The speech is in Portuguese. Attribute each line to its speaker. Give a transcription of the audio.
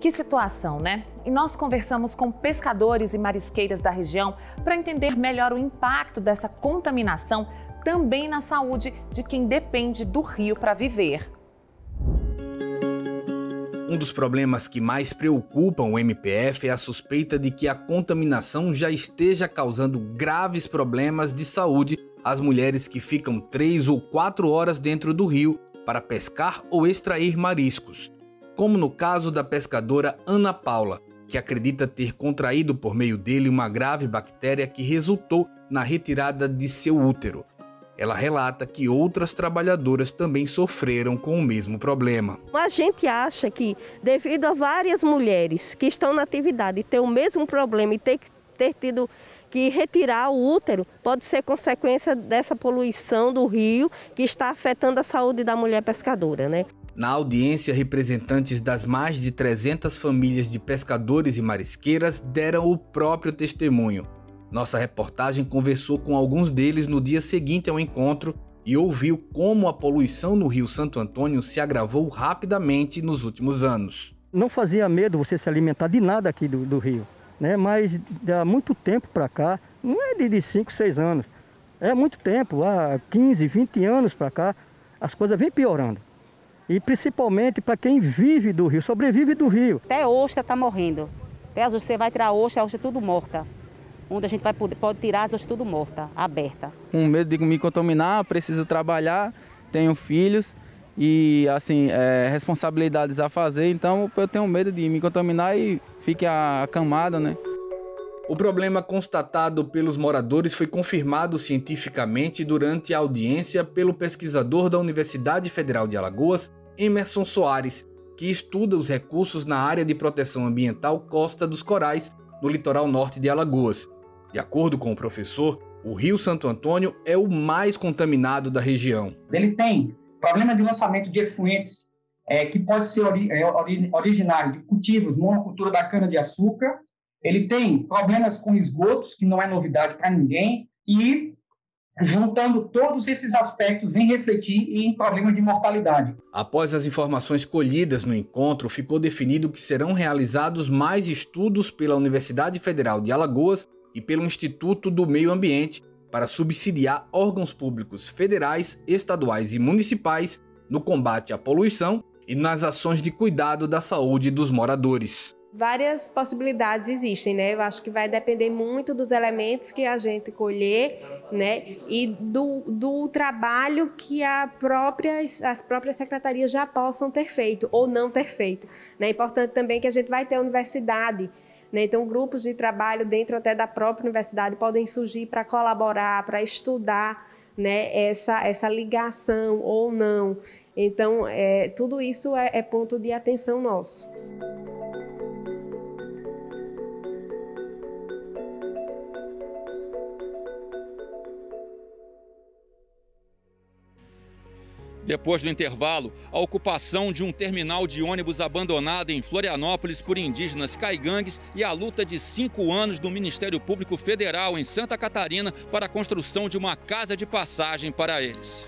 Speaker 1: Que situação, né? E nós conversamos com pescadores e marisqueiras da região para entender melhor o impacto dessa contaminação também na saúde de quem depende do rio para viver.
Speaker 2: Um dos problemas que mais preocupam o MPF é a suspeita de que a contaminação já esteja causando graves problemas de saúde às mulheres que ficam três ou quatro horas dentro do rio para pescar ou extrair mariscos, como no caso da pescadora Ana Paula, que acredita ter contraído por meio dele uma grave bactéria que resultou na retirada de seu útero. Ela relata que outras trabalhadoras também sofreram com o mesmo problema.
Speaker 3: A gente acha que, devido a várias mulheres que estão na atividade ter o mesmo problema e ter, ter tido que retirar o útero, pode ser consequência dessa poluição do rio que está afetando a saúde da mulher pescadora, né?
Speaker 2: Na audiência, representantes das mais de 300 famílias de pescadores e marisqueiras deram o próprio testemunho nossa reportagem conversou com alguns deles no dia seguinte ao encontro e ouviu como a poluição no Rio Santo Antônio se agravou rapidamente nos últimos anos.
Speaker 4: Não fazia medo você se alimentar de nada aqui do, do Rio, né? mas há muito tempo para cá, não é de 5, 6 anos, é muito tempo, há 15, 20 anos para cá, as coisas vêm piorando. E principalmente para quem vive do rio, sobrevive do rio.
Speaker 5: Até ostra está morrendo. Até você vai tirar a ostra, a ostra é tudo morta onde a gente vai poder, pode tirar as tudo morta, aberta.
Speaker 6: Com medo de me contaminar, preciso trabalhar, tenho filhos e assim é, responsabilidades a fazer, então eu tenho medo de me contaminar e fique acamada, né?
Speaker 2: O problema constatado pelos moradores foi confirmado cientificamente durante a audiência pelo pesquisador da Universidade Federal de Alagoas, Emerson Soares, que estuda os recursos na área de proteção ambiental Costa dos Corais, no litoral norte de Alagoas. De acordo com o professor, o Rio Santo Antônio é o mais contaminado da região.
Speaker 7: Ele tem problema de lançamento de efluentes é, que pode ser ori é, ori originário de cultivos, monocultura da cana-de-açúcar. Ele tem problemas com esgotos, que não é novidade para ninguém, e juntando todos esses aspectos, vem refletir em problemas de mortalidade.
Speaker 2: Após as informações colhidas no encontro, ficou definido que serão realizados mais estudos pela Universidade Federal de Alagoas e pelo Instituto do Meio Ambiente para subsidiar órgãos públicos federais, estaduais e municipais no combate à poluição e nas ações de cuidado da saúde dos moradores.
Speaker 8: Várias possibilidades existem, né? Eu acho que vai depender muito dos elementos que a gente colher, né? E do, do trabalho que a própria, as próprias secretarias já possam ter feito ou não ter feito. Né? É importante também que a gente vai ter a universidade né? Então, grupos de trabalho dentro até da própria universidade podem surgir para colaborar, para estudar né, essa, essa ligação ou não. Então, é, tudo isso é, é ponto de atenção nosso.
Speaker 9: Depois do intervalo, a ocupação de um terminal de ônibus abandonado em Florianópolis por indígenas caigangues e a luta de cinco anos do Ministério Público Federal em Santa Catarina para a construção de uma casa de passagem para eles.